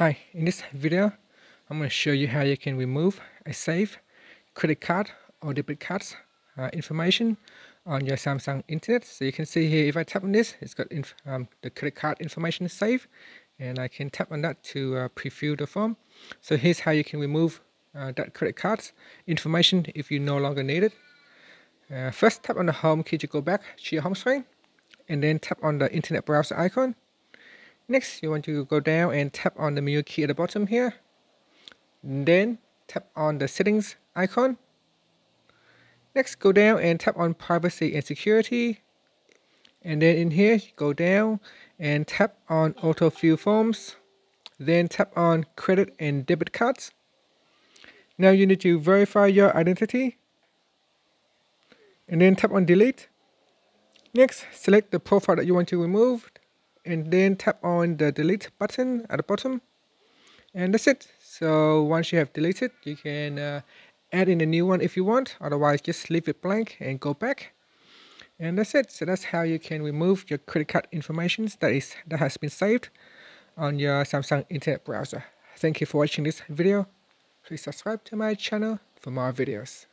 Hi, in this video, I'm going to show you how you can remove a save credit card or debit cards uh, information on your Samsung Internet. So you can see here, if I tap on this, it's got um, the credit card information saved, and I can tap on that to uh, preview the form. So here's how you can remove uh, that credit card's information if you no longer need it. Uh, first, tap on the home key to go back to your home screen, and then tap on the internet browser icon Next, you want to go down and tap on the menu key at the bottom here. Then tap on the settings icon. Next, go down and tap on privacy and security. And then in here, go down and tap on autofill forms. Then tap on credit and debit cards. Now you need to verify your identity. And then tap on delete. Next, select the profile that you want to remove and then tap on the delete button at the bottom. And that's it. So once you have deleted you can uh, add in a new one if you want. Otherwise just leave it blank and go back. And that's it. So that's how you can remove your credit card information that is that has been saved on your Samsung internet browser. Thank you for watching this video. Please subscribe to my channel for more videos